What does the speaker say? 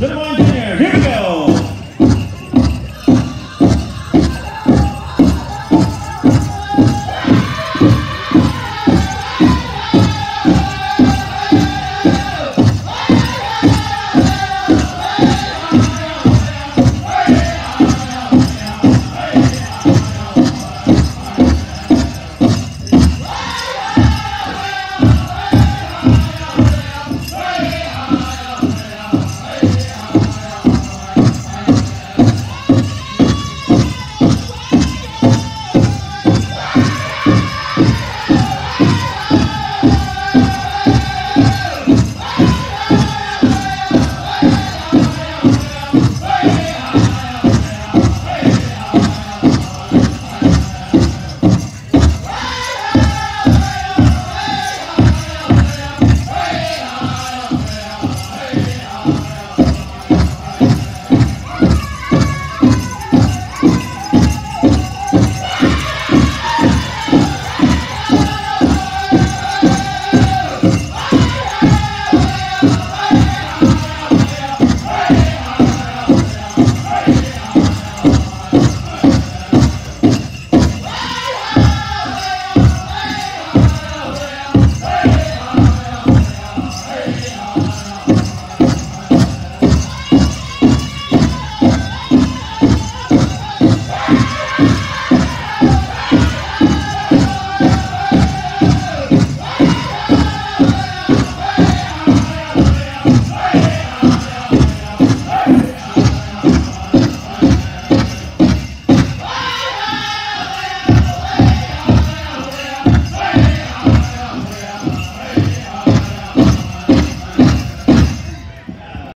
Gentlemen,